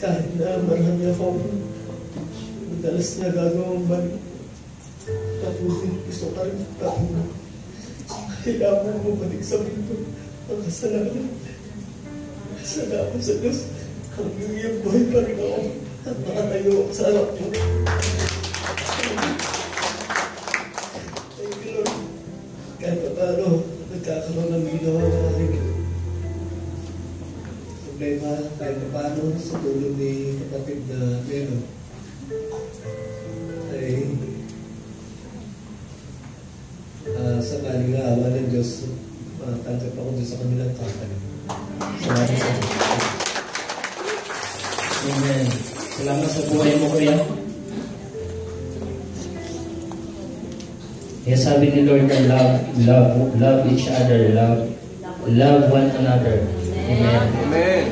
kahit na marami akong madalas na gagawang mali. Patuloy, gusto ka rin tayo. Kailangan mo balik sa mundo ang kasalanan. Salamat sa Diyos. Hanggang iyong buhay pa rin ako at nakatayo ako sa anak mo. Thank you, Lord. Kahit pa paano, nagkakaroon ng ginawa problema kahit pa paano sa tulong ni kapatid na meron ay uh, sa kaling awa ng Diyos matanggap ako doon sa kanilang company. Salamat sa Diyos. Amen. Salamat sa buhay mo, Kuya. Kaya sabi ni Lord na love, love, love each other, love, love one another. Amen. Amen.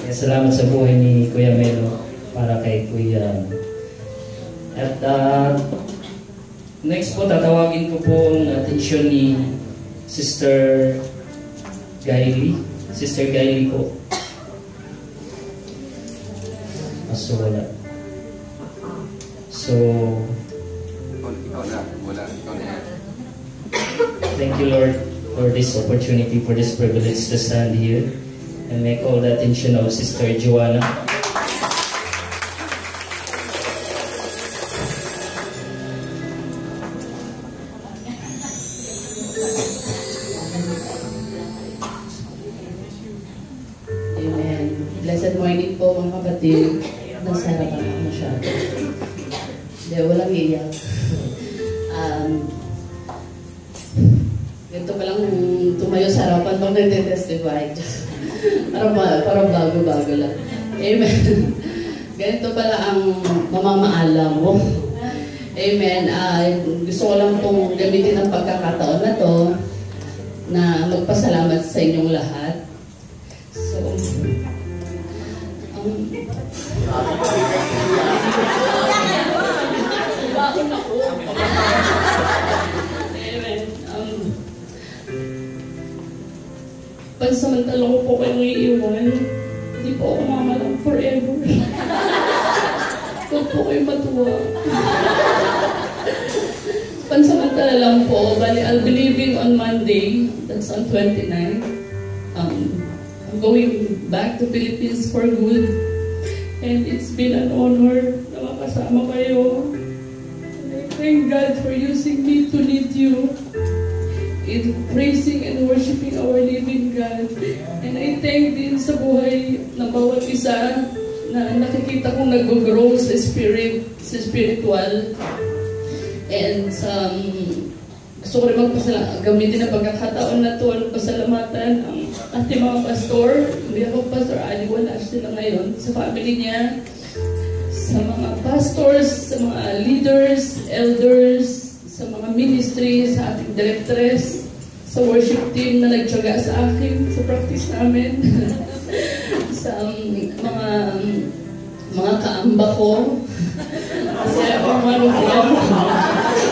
Kaya salamat sa buhay ni Kuya Melo para kay Kuya. At uh, next po, tatawagin ko po ang atensyon ni Sister Gaily. Sister Gaily po. Aso wala. So, Ikaw, na. Wala. Ikaw na. Thank you, Lord, for this opportunity, for this privilege to stand here and make all the attention of Sister Joanna. Amen. Blessed morning po mga kapatid. Nasarapan ako masyado. Hindi, walang iyak. um, ganito pa lang tumayo sa harapan pag nagte-testify. parang, parang bago-bago lang. Amen. Ganito pala ang mamamaala mo. Amen. Ah, gusto ko lang pong gamitin ang pagkakataon na to na magpasalamat sa inyong lahat. So, um, pansamantala ko po kayong iiwan. Hindi po ako mamalang forever. Huwag po kayo matuwa. Pansamantala lang po. Bali, I'll be leaving on Monday. That's on 29. Um, I'm going back to Philippines for good. And it's been an honor na makasama kayo. And I thank God for using me to lead you in praising and worshiping our living God. And I thank din sa buhay ng bawat isa na nakikita kong nag-grow sa spirit, sa spiritual. And um, gusto ko rin magpasala, gamitin ang pagkakataon na to, pasalamatan ang ating mga pastor. Hindi ako pastor, Ali, wala sila ngayon. Sa family niya, sa mga pastors, sa mga leaders, elders, sa mga ministry, sa ating directress, sa worship team na nagtyaga sa akin, sa practice namin, sa um, mga um, mga kaamba ko. Kasi ako ko,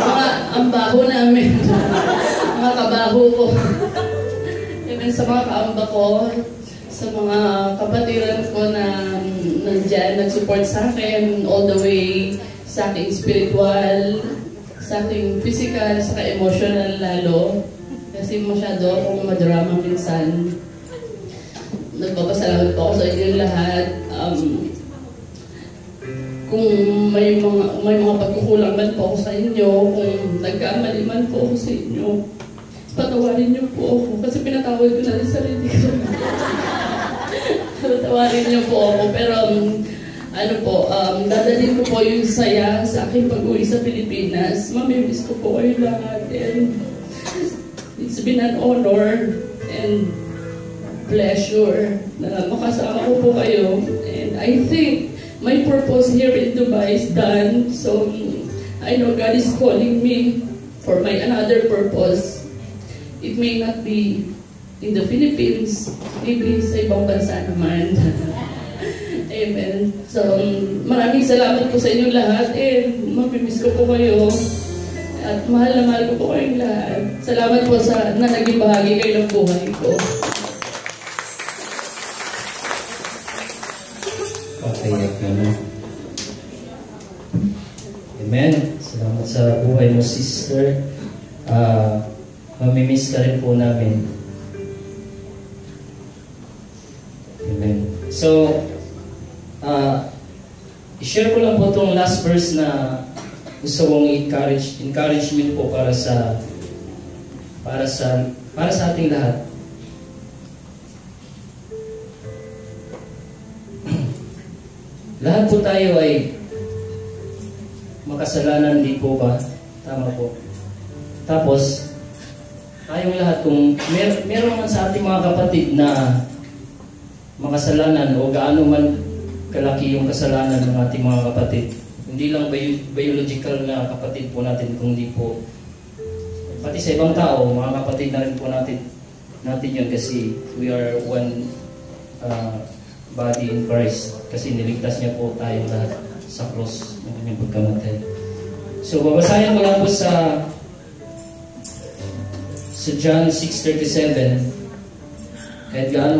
mga ambaho namin, mga kabaho ko. Even sa mga kaamba ko, sa mga kapatiran ko na um, nandyan, nag-support sa akin all the way sa aking spiritual, sa aking physical, sa emotional lalo. Kasi masyado akong madrama minsan. Nagpapasalamat po ako sa inyo lahat. Um, kung may mga may mga pagkukulang man po ako sa inyo, kung nagkamali man po ako sa inyo, patawarin niyo po ako kasi pinatawad ko na rin sarili ko. patawarin niyo po ako pero um, ano po, um, dadalhin ko po yung saya sa aking pag-uwi sa Pilipinas. Mamimiss ko po kayo lahat and it's been an honor and pleasure na makasama ko po kayo and I think my purpose here in Dubai is done. So I know God is calling me for my another purpose. It may not be in the Philippines, maybe sa ibang bansa naman. Amen. So, maraming salamat po sa inyong lahat. Eh, mamimiss ko po kayo. At mahal na mahal ko po kayong lahat. Salamat po sa na naging bahagi kayo ng buhay ko. Papayak naman. Amen. Salamat sa buhay mo, sister. Ah, mamimiss ka rin po namin. Amen. So, ah, i-share ko lang po itong last verse na gusto kong encourage encouragement po para sa para sa para sa ating lahat. lahat po tayo ay makasalanan di po ba? Tama po. Tapos, tayong lahat kung mer meron man sa ating mga kapatid na makasalanan o gaano man kalaki yung kasalanan ng ating mga kapatid. Hindi lang bio- biological na kapatid po natin, kundi po pati sa ibang tao, mga kapatid na rin po natin natin yun kasi we are one uh, body in Christ kasi niligtas niya po tayong lahat sa cross ng kanyang pagkamatay. So babasahin ko lang po sa sa John 6.37 kahit gaano